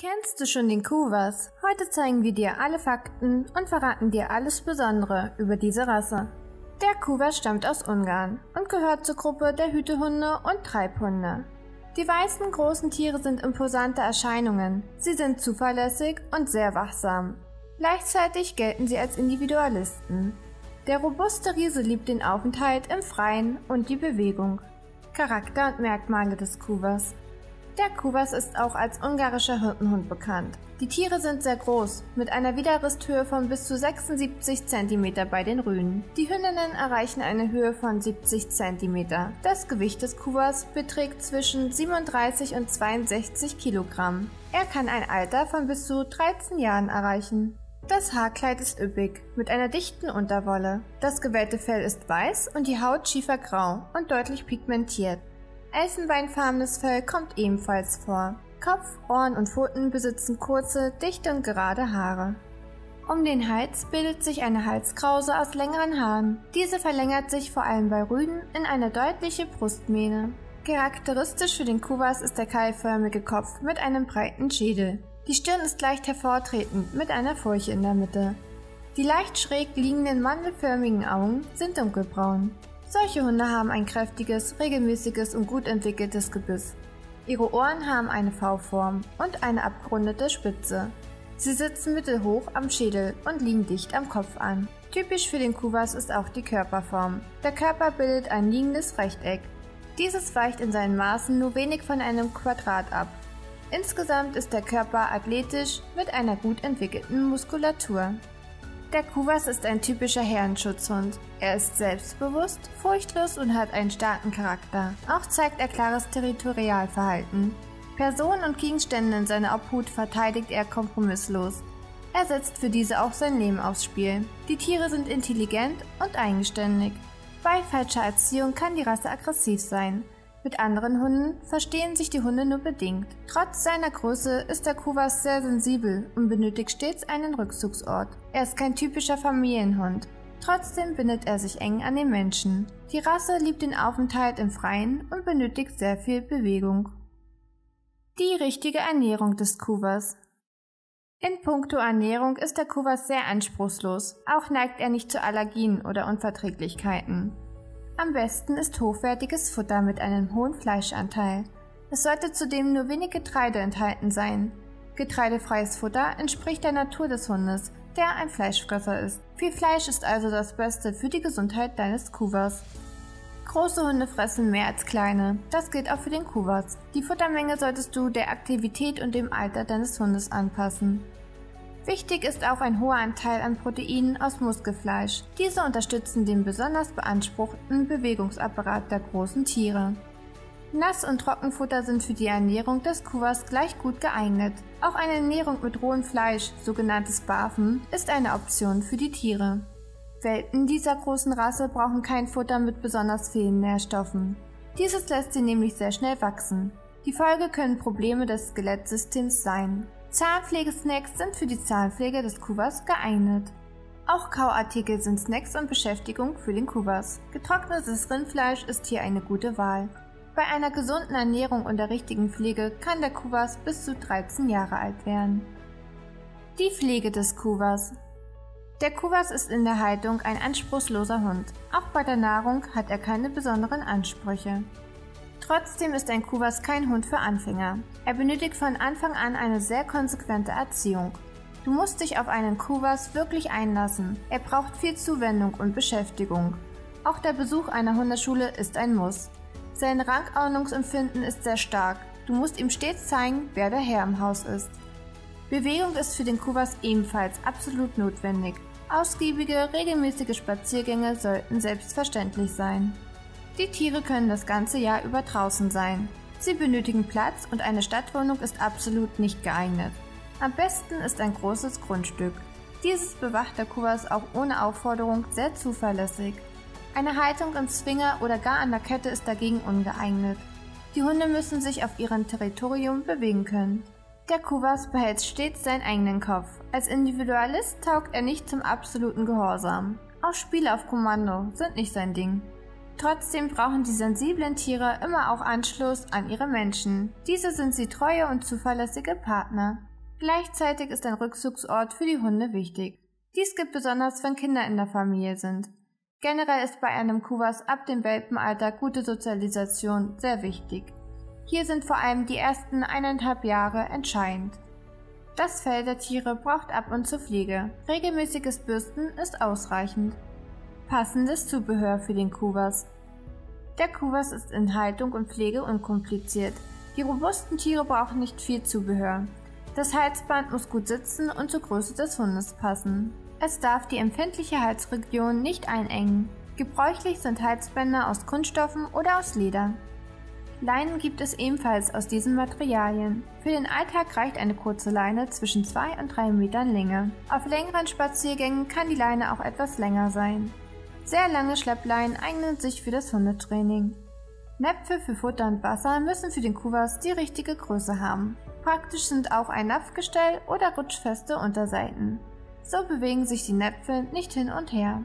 Kennst du schon den Kuwas? Heute zeigen wir dir alle Fakten und verraten dir alles Besondere über diese Rasse. Der Kuwa stammt aus Ungarn und gehört zur Gruppe der Hütehunde und Treibhunde. Die weißen großen Tiere sind imposante Erscheinungen. Sie sind zuverlässig und sehr wachsam. Gleichzeitig gelten sie als Individualisten. Der robuste Riese liebt den Aufenthalt im Freien und die Bewegung. Charakter und Merkmale des Kuwas. Der Kuwas ist auch als ungarischer Hirtenhund bekannt. Die Tiere sind sehr groß, mit einer Widerristhöhe von bis zu 76 cm bei den Rühen. Die Hündinnen erreichen eine Höhe von 70 cm. Das Gewicht des Kuwas beträgt zwischen 37 und 62 kg. Er kann ein Alter von bis zu 13 Jahren erreichen. Das Haarkleid ist üppig, mit einer dichten Unterwolle. Das gewellte Fell ist weiß und die Haut schiefergrau und deutlich pigmentiert. Elfenbeinfarbenes Fell kommt ebenfalls vor. Kopf, Ohren und Pfoten besitzen kurze, dichte und gerade Haare. Um den Hals bildet sich eine Halskrause aus längeren Haaren. Diese verlängert sich vor allem bei Rüden in eine deutliche Brustmähne. Charakteristisch für den Kuwas ist der keilförmige Kopf mit einem breiten Schädel. Die Stirn ist leicht hervortretend mit einer Furche in der Mitte. Die leicht schräg liegenden mandelförmigen Augen sind dunkelbraun. Solche Hunde haben ein kräftiges, regelmäßiges und gut entwickeltes Gebiss. Ihre Ohren haben eine V-Form und eine abgerundete Spitze. Sie sitzen mittelhoch am Schädel und liegen dicht am Kopf an. Typisch für den Kuwas ist auch die Körperform. Der Körper bildet ein liegendes Rechteck. Dieses weicht in seinen Maßen nur wenig von einem Quadrat ab. Insgesamt ist der Körper athletisch mit einer gut entwickelten Muskulatur. Der Kuwas ist ein typischer Herrenschutzhund. Er ist selbstbewusst, furchtlos und hat einen starken Charakter. Auch zeigt er klares Territorialverhalten. Personen und Gegenstände in seiner Obhut verteidigt er kompromisslos. Er setzt für diese auch sein Leben aufs Spiel. Die Tiere sind intelligent und eigenständig. Bei falscher Erziehung kann die Rasse aggressiv sein. Mit anderen Hunden verstehen sich die Hunde nur bedingt. Trotz seiner Größe ist der Kuwas sehr sensibel und benötigt stets einen Rückzugsort. Er ist kein typischer Familienhund. Trotzdem bindet er sich eng an den Menschen. Die Rasse liebt den Aufenthalt im Freien und benötigt sehr viel Bewegung. Die richtige Ernährung des Kuwas in puncto Ernährung ist der Kuwas sehr anspruchslos. Auch neigt er nicht zu Allergien oder Unverträglichkeiten. Am besten ist hochwertiges Futter mit einem hohen Fleischanteil. Es sollte zudem nur wenig Getreide enthalten sein. Getreidefreies Futter entspricht der Natur des Hundes, der ein Fleischfresser ist. Viel Fleisch ist also das Beste für die Gesundheit deines Kuwas. Große Hunde fressen mehr als kleine. Das gilt auch für den Kuwas. Die Futtermenge solltest du der Aktivität und dem Alter deines Hundes anpassen. Wichtig ist auch ein hoher Anteil an Proteinen aus Muskelfleisch. Diese unterstützen den besonders beanspruchten Bewegungsapparat der großen Tiere. Nass- und Trockenfutter sind für die Ernährung des Kuwas gleich gut geeignet. Auch eine Ernährung mit rohem Fleisch, sogenanntes Barfen, ist eine Option für die Tiere. Welpen dieser großen Rasse brauchen kein Futter mit besonders vielen Nährstoffen. Dieses lässt sie nämlich sehr schnell wachsen. Die Folge können Probleme des Skelettsystems sein. Zahnpflegesnacks sind für die Zahnpflege des Kuwas geeignet. Auch Kauartikel sind Snacks und Beschäftigung für den Kuwas. Getrocknetes Rindfleisch ist hier eine gute Wahl. Bei einer gesunden Ernährung und der richtigen Pflege kann der Kuwas bis zu 13 Jahre alt werden. Die Pflege des Kuwas. Der Kuwas ist in der Haltung ein anspruchsloser Hund. Auch bei der Nahrung hat er keine besonderen Ansprüche. Trotzdem ist ein Kuwas kein Hund für Anfänger. Er benötigt von Anfang an eine sehr konsequente Erziehung. Du musst dich auf einen Kuwas wirklich einlassen. Er braucht viel Zuwendung und Beschäftigung. Auch der Besuch einer Hundeschule ist ein Muss. Sein Rangordnungsempfinden ist sehr stark. Du musst ihm stets zeigen, wer der Herr im Haus ist. Bewegung ist für den Kuwas ebenfalls absolut notwendig. Ausgiebige, regelmäßige Spaziergänge sollten selbstverständlich sein. Die Tiere können das ganze Jahr über draußen sein. Sie benötigen Platz und eine Stadtwohnung ist absolut nicht geeignet. Am besten ist ein großes Grundstück. Dieses bewacht der Kuwas auch ohne Aufforderung sehr zuverlässig. Eine Haltung im Zwinger oder gar an der Kette ist dagegen ungeeignet. Die Hunde müssen sich auf ihrem Territorium bewegen können. Der Kuwas behält stets seinen eigenen Kopf. Als Individualist taugt er nicht zum absoluten Gehorsam. Auch Spiele auf Kommando sind nicht sein Ding. Trotzdem brauchen die sensiblen Tiere immer auch Anschluss an ihre Menschen. Diese sind sie treue und zuverlässige Partner. Gleichzeitig ist ein Rückzugsort für die Hunde wichtig. Dies gilt besonders, wenn Kinder in der Familie sind. Generell ist bei einem Kuwas ab dem Welpenalter gute Sozialisation sehr wichtig. Hier sind vor allem die ersten eineinhalb Jahre entscheidend. Das Fell der Tiere braucht ab und zu Pflege. Regelmäßiges Bürsten ist ausreichend. Passendes Zubehör für den Kuwas. Der Kuwas ist in Haltung und Pflege unkompliziert. Die robusten Tiere brauchen nicht viel Zubehör. Das Halsband muss gut sitzen und zur Größe des Hundes passen. Es darf die empfindliche Halsregion nicht einengen. Gebräuchlich sind Halsbänder aus Kunststoffen oder aus Leder. Leinen gibt es ebenfalls aus diesen Materialien. Für den Alltag reicht eine kurze Leine zwischen 2 und 3 Metern Länge. Auf längeren Spaziergängen kann die Leine auch etwas länger sein. Sehr lange Schleppleinen eignen sich für das Hundetraining. Näpfe für Futter und Wasser müssen für den Kuwas die richtige Größe haben. Praktisch sind auch ein Napfgestell oder rutschfeste Unterseiten. So bewegen sich die Näpfe nicht hin und her.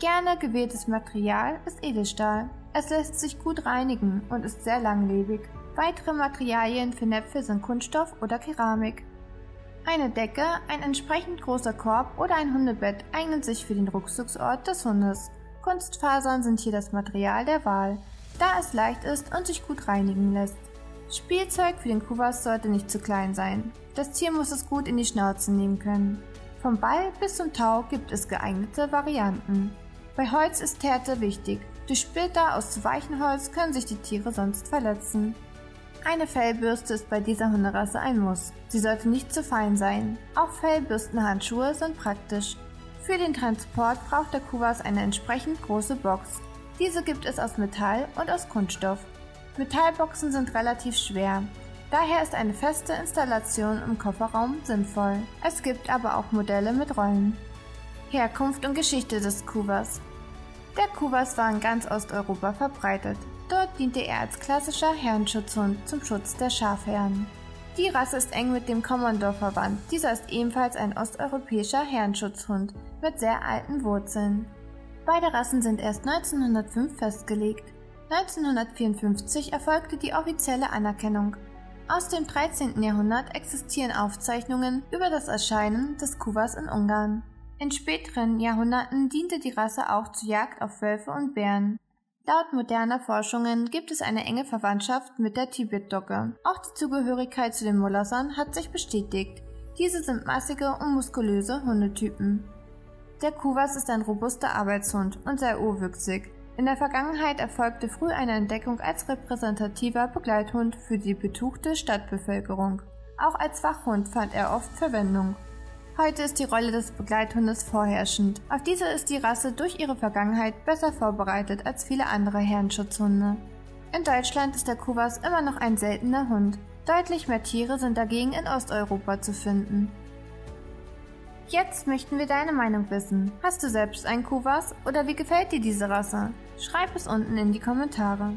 Gerne gewähltes Material ist Edelstahl. Es lässt sich gut reinigen und ist sehr langlebig. Weitere Materialien für Näpfe sind Kunststoff oder Keramik. Eine Decke, ein entsprechend großer Korb oder ein Hundebett eignen sich für den Rückzugsort des Hundes. Kunstfasern sind hier das Material der Wahl, da es leicht ist und sich gut reinigen lässt. Spielzeug für den Kuwas sollte nicht zu klein sein. Das Tier muss es gut in die Schnauze nehmen können. Vom Ball bis zum Tau gibt es geeignete Varianten. Bei Holz ist Härte wichtig. Durch Splitter aus zu weichem Holz können sich die Tiere sonst verletzen. Eine Fellbürste ist bei dieser Hunderasse ein Muss. Sie sollte nicht zu fein sein. Auch Fellbürstenhandschuhe sind praktisch. Für den Transport braucht der Kuwas eine entsprechend große Box. Diese gibt es aus Metall und aus Kunststoff. Metallboxen sind relativ schwer. Daher ist eine feste Installation im Kofferraum sinnvoll. Es gibt aber auch Modelle mit Rollen. Herkunft und Geschichte des Kuwas Der Kuwas war in ganz Osteuropa verbreitet. Dort diente er als klassischer Herrenschutzhund zum Schutz der Schafherren. Die Rasse ist eng mit dem Kommandor verwandt. Dieser ist ebenfalls ein osteuropäischer Herrenschutzhund mit sehr alten Wurzeln. Beide Rassen sind erst 1905 festgelegt. 1954 erfolgte die offizielle Anerkennung aus dem 13. Jahrhundert existieren Aufzeichnungen über das Erscheinen des Kuwas in Ungarn. In späteren Jahrhunderten diente die Rasse auch zur Jagd auf Wölfe und Bären. Laut moderner Forschungen gibt es eine enge Verwandtschaft mit der Tibet-Dogge. Auch die Zugehörigkeit zu den Molassern hat sich bestätigt. Diese sind massige und muskulöse Hundetypen. Der Kuwas ist ein robuster Arbeitshund und sehr urwüchsig. In der Vergangenheit erfolgte früh eine Entdeckung als repräsentativer Begleithund für die betuchte Stadtbevölkerung. Auch als Wachhund fand er oft Verwendung. Heute ist die Rolle des Begleithundes vorherrschend. Auf diese ist die Rasse durch ihre Vergangenheit besser vorbereitet als viele andere Herrenschutzhunde. In Deutschland ist der Kuwas immer noch ein seltener Hund. Deutlich mehr Tiere sind dagegen in Osteuropa zu finden. Jetzt möchten wir deine Meinung wissen. Hast du selbst einen Kuwas oder wie gefällt dir diese Rasse? Schreib es unten in die Kommentare.